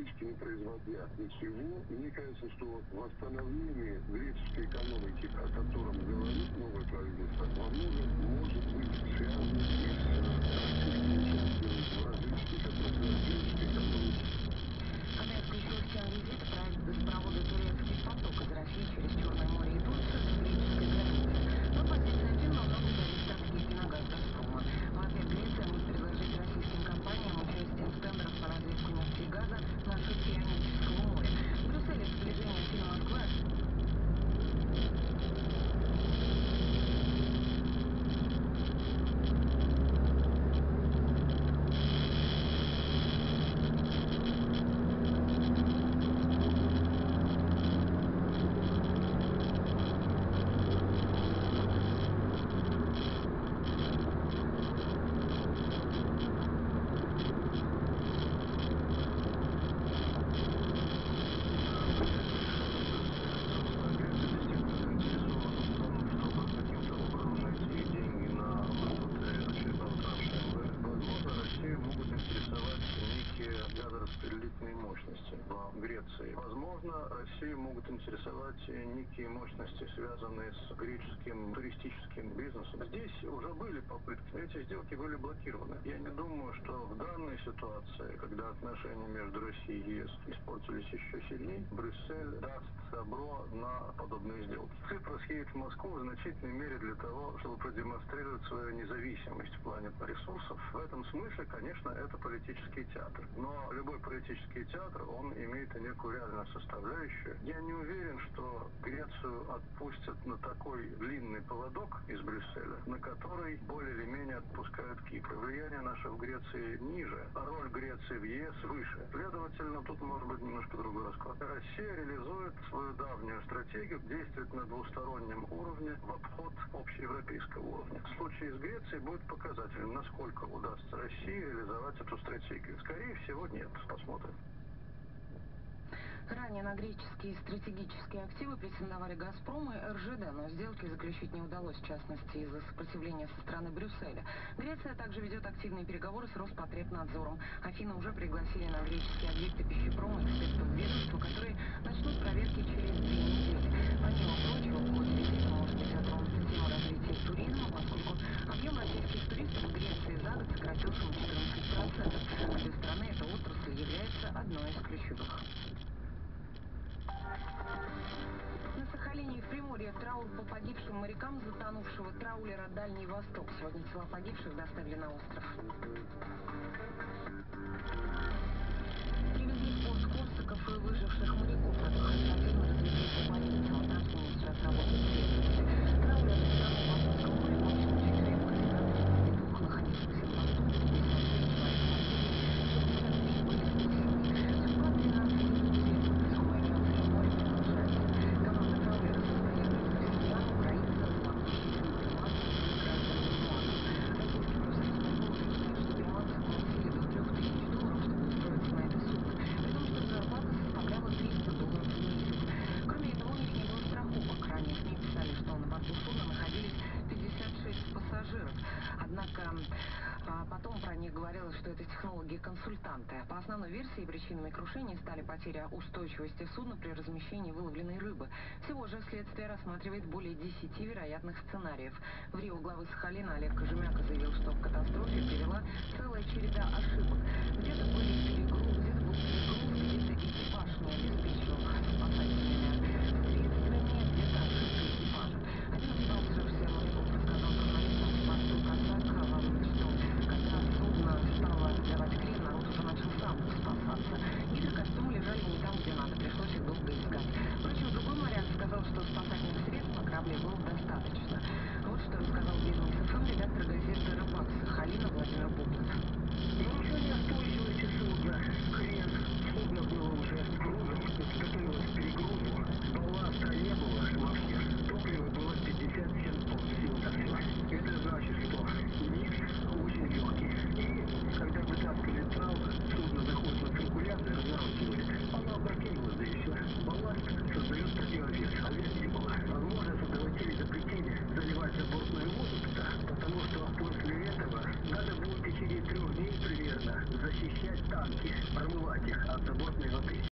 практически не производя ничего. Мне кажется, что восстановление греческой экономики, о котором говорит новое правительство, во многом может быть связано и с российским участием в различных отраслях греческой экономики. Когда исключил всем визит, проект газопровода «Турецкий поток» из России через Черное море и Турцию до греческой границы. Но позиция Афин во многом зависит от Егиногаз «Газпрома». В ответ Греция может предложить российским компаниям участие в тендерах по разведку нефти и газа на шельфе Ионического моря. В Брюсселе сближение Афин и Москвы газораспределительные мощности в Греции. Возможно, Россию могут интересовать некие мощности, связанные с греческим туристическим бизнесом. Здесь уже были попытки, эти сделки были блокированы. Я не думаю, что в данной ситуации, когда отношения между Россией и ЕС испортились еще сильнее, Брюссель даст добро на подобные сделки. Цифрос едет в Москву в значительной мере для того, чтобы продемонстрировать свою независимость в плане ресурсов. В этом смысле, конечно, это политический театр. Но любой политический театр, он имеет некую реальную составляющую. Я не уверен, что Грецию отпустят на такой длинный поводок из Брюсселя, на который более или менее отпускают Кипр. Влияние наше в Греции ниже, а роль Греции в ЕС выше. Следовательно, тут может быть немножко другой расклад. Россия реализует свою давнюю стратегию, действует на двустороннем уровне в обход общеевропейского уровня. В случае с Грецией будет показателем, насколько удастся России реализовать эту стратегию. Скорее всего, нет. Посмотрим. Ранее на греческие стратегические активы претендовали «Газпром» и РЖД, но сделки заключить не удалось, в частности, из-за сопротивления со стороны Брюсселя. Греция также ведет активные переговоры с Роспотребнадзором. Афины уже пригласили на греческие объекты пищепрома экспертов Приморье траур по погибшим морякам затонувшего траулера «Дальний Восток». Сегодня тела погибших доставили на остров. Них говорилось, что это технологии-консультанты. По основной версии причинами крушения стали потеря устойчивости судна при размещении выловленной рыбы. Всего же следствие рассматривает более 10 вероятных сценариев. В Рио главы Сахалина Олег Кожемяка заявил, что к катастрофе надо будет в течение трех дней примерно Защищать танки, промывать их от забортной воды.